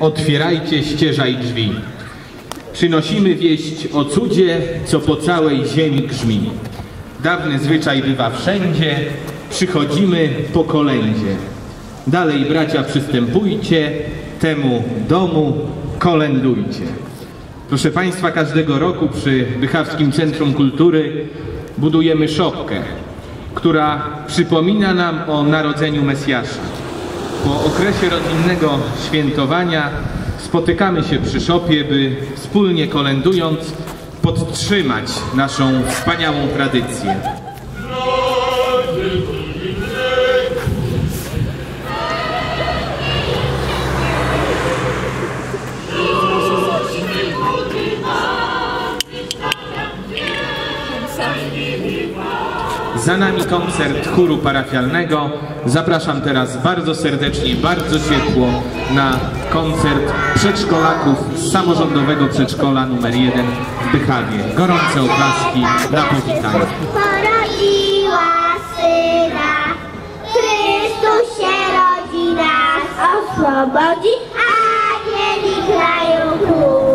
otwierajcie ścieżaj drzwi. Przynosimy wieść o cudzie, co po całej ziemi grzmi. Dawny zwyczaj bywa wszędzie, przychodzimy po kolędzie. Dalej bracia przystępujcie, temu domu kolędujcie. Proszę Państwa, każdego roku przy Bychawskim Centrum Kultury budujemy szopkę, która przypomina nam o narodzeniu Mesjasza. Po okresie rodzinnego świętowania spotykamy się przy szopie, by wspólnie kolędując podtrzymać naszą wspaniałą tradycję. Za nami koncert chóru parafialnego. Zapraszam teraz bardzo serdecznie, bardzo ciepło na koncert przedszkolaków z samorządowego przedszkola numer 1 w Bychawie. Gorące oklaski na powitanie. Porodziła syna, Chrystus się rodzi nas, oswobodzi, anieli grają, króle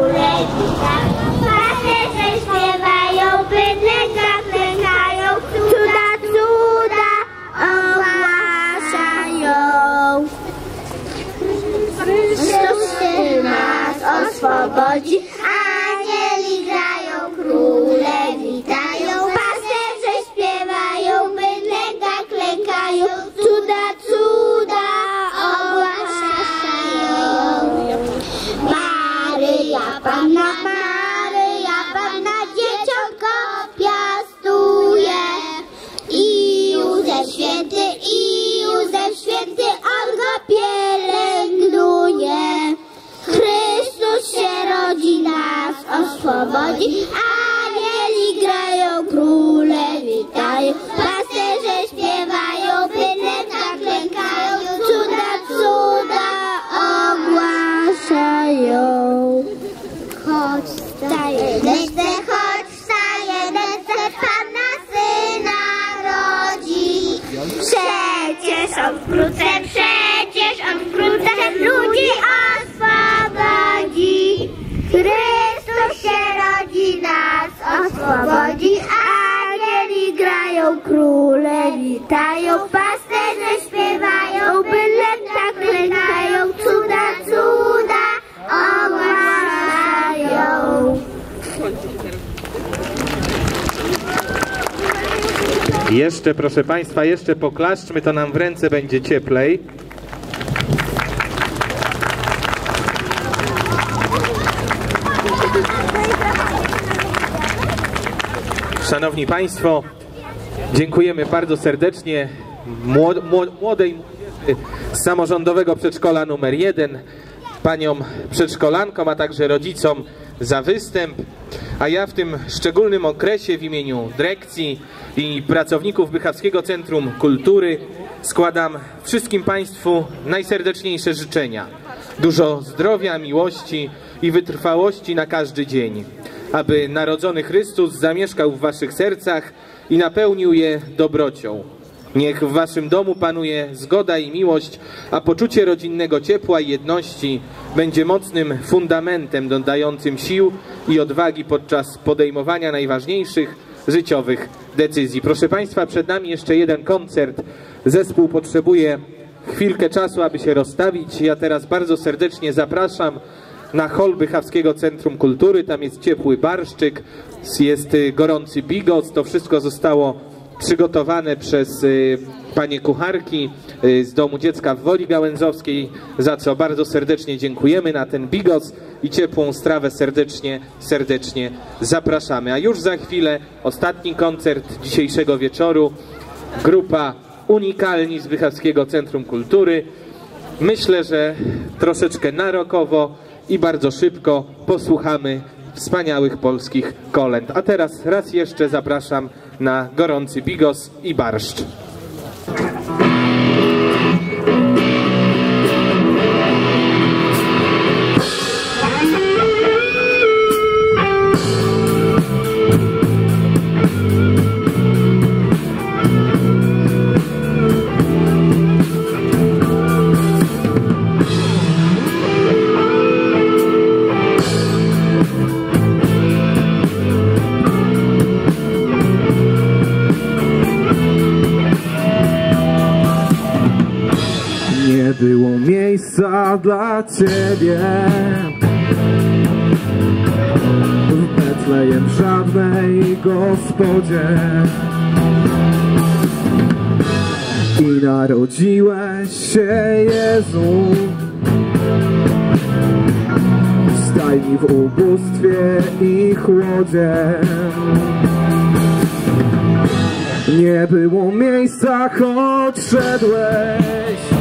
nas oswobodzi, anieli grają, króle witają, pasterze śpiewają, bydlęta klękają, cuda, cuda ogłaszają. Chodź, wstaje, lecę, chodź, wstaje, lecę, Pana Syna rodzi. Przecież On wkrótce, Jeszcze, proszę Państwa, jeszcze poklaszczmy, to nam w ręce będzie cieplej. Szanowni Państwo, dziękujemy bardzo serdecznie młod- młod- młodej młodzieży z samorządowego przedszkola numer 1, paniom przedszkolankom, a także rodzicom za występ. A ja w tym szczególnym okresie w imieniu dyrekcji i pracowników Bychawskiego Centrum Kultury składam wszystkim Państwu najserdeczniejsze życzenia. Dużo zdrowia, miłości i wytrwałości na każdy dzień, aby narodzony Chrystus zamieszkał w Waszych sercach i napełnił je dobrocią. Niech w waszym domu panuje zgoda i miłość, a poczucie rodzinnego ciepła i jedności będzie mocnym fundamentem dodającym sił i odwagi podczas podejmowania najważniejszych życiowych decyzji. Proszę Państwa, przed nami jeszcze jeden koncert. Zespół potrzebuje chwilkę czasu, aby się rozstawić. Ja teraz bardzo serdecznie zapraszam na hol Bychawskiego Centrum Kultury. Tam jest ciepły barszczyk, jest y, gorący bigos. To wszystko zostało przygotowane przez y, panie kucharki y, z Domu Dziecka w Woli Gałęzowskiej, za co bardzo serdecznie dziękujemy na ten bigos i ciepłą strawę serdecznie, serdecznie zapraszamy. A już za chwilę ostatni koncert dzisiejszego wieczoru. Grupa Unikalni z Bychawskiego Centrum Kultury. Myślę, że troszeczkę narokowo i bardzo szybko posłuchamy wspaniałych polskich kolęd. A teraz raz jeszcze zapraszam na gorący bigos i barszcz. Dla Ciebie. W Betlejem żadnej gospodzie. I narodziłeś się Jezu. Stajni w ubóstwie i chłodzie. Nie było miejsca, choć szedłeś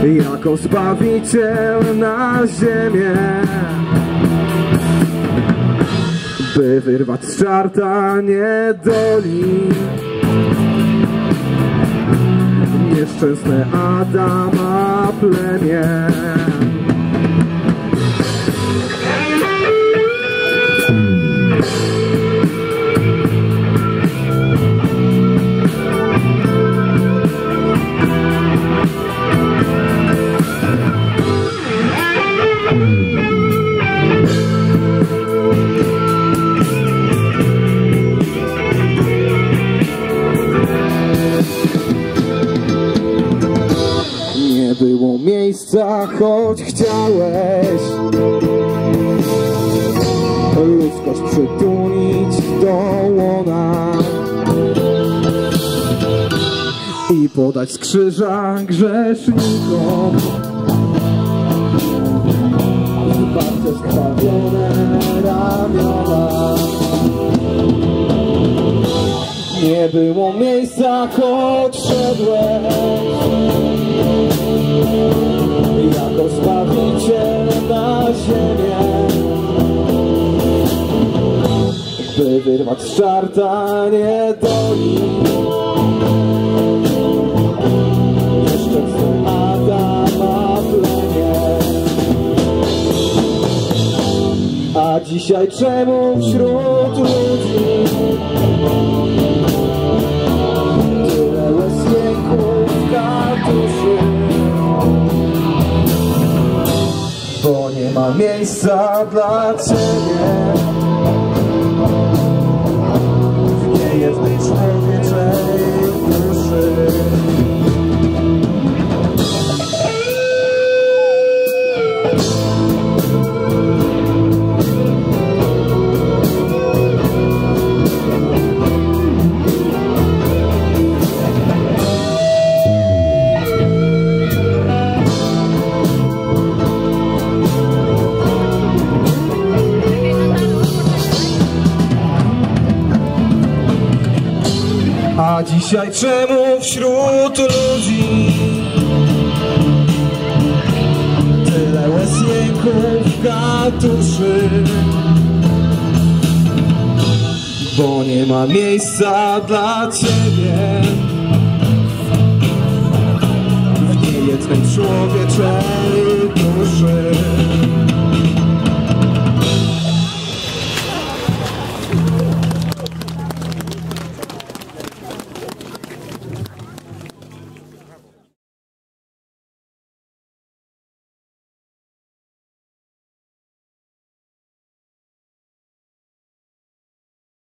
Jako Zbawiciel na ziemię. By wyrwać z czarta niedoli Nieszczęsne Adama plemię miejsca, choć chciałeś Ludzkość przytulić do łona I podać z grzesznikom. Bardzo skrwawione ramiona Nie było miejsca, choć szedłeś jako Zbawiciel na ziemię. By wyrwać z czarta niedoli Jeszcze chcę Adama plemię A dzisiaj czemu wśród ludzi miejsca dla Ciebie w niejednej człowieczej duszy. A dzisiaj czemu wśród ludzi Tyle łez jęków, katuszy Bo nie ma miejsca dla ciebie. W niejednej człowieczej duszy.